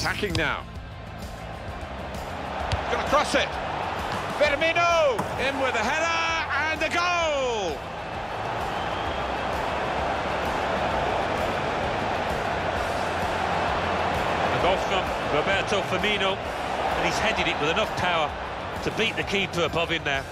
Attacking now. Gonna cross it. Firmino in with a header and a goal. And off from Roberto Firmino, and he's headed it with enough power to beat the keeper above him there.